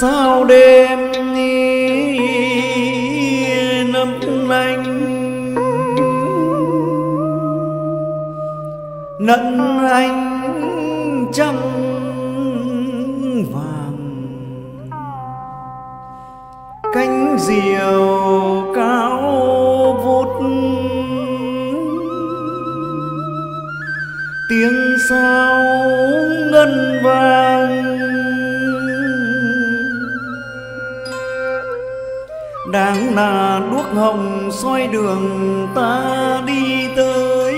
sao đêm nấp anh nẫn anh trăng vàng. Cánh diều cao vút. Tiếng sao ngân vang? Đáng là đuốc hồng soi đường ta đi tới.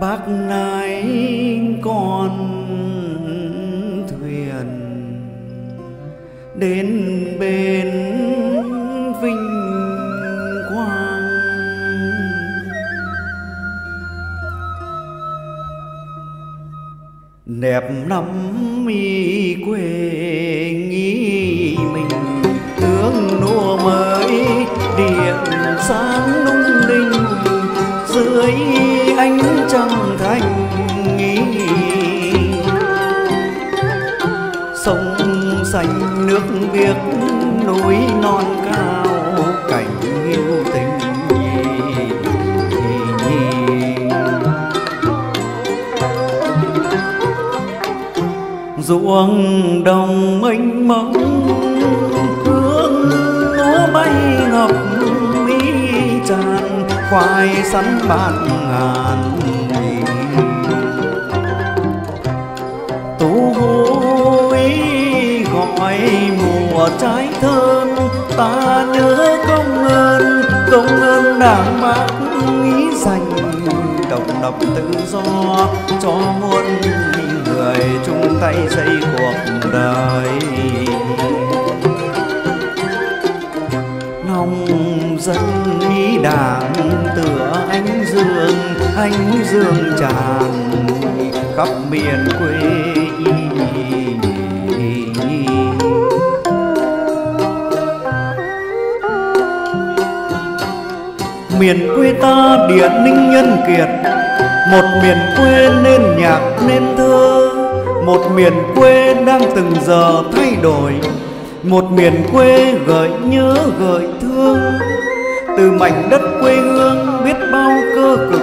Bác nái còn thuyền đến bên nẹp năm mi quê nghĩ mình, tướng nua mới điện sáng lung linh, dưới ánh trăng thanh nghĩ sông xanh nước biếc núi non cao ruộng đồng mênh mông, hương lúa bay ngập mỹ tràn, khoai sắn bạt ngàn tú hối gọi mùa trái thơm, ta nhớ công ơn công ơn đảng bác nghĩ dành độc lập tự do cho muôn người tay xây cuộc đời. Nông dân ý đảng tựa ánh dương ánh dương tràn khắp miền quê miền quê ta địa ninh nhân kiệt, một miền quê nên nhạc nên thơ một miền quê đang từng giờ thay đổi, một miền quê gợi nhớ, gợi thương. Từ mảnh đất quê hương biết bao cơ cực,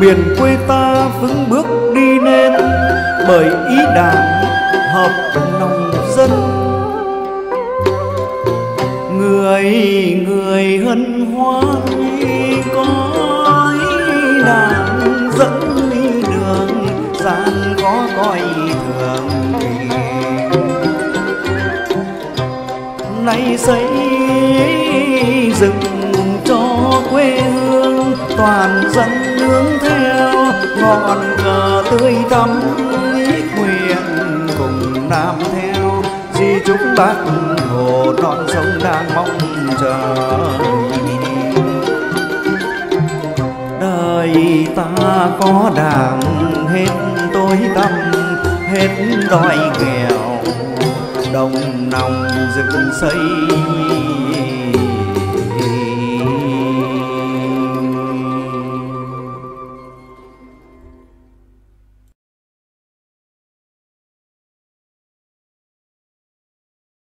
miền quê ta vững bước đi nên bởi ý đảng hợp lòng dân. Người người hân hoan, có ý đảng. đi gian khó coi thường nay xây dựng cho quê hương toàn dân hướng theo, ngọn cờ tươi tắm nguyện cùng nam theo. Di chúc bác hồ non sông đang mong chờ. Đời ta có đảng hết tối tăm hết đói nghèo đồng lòng dựng xây.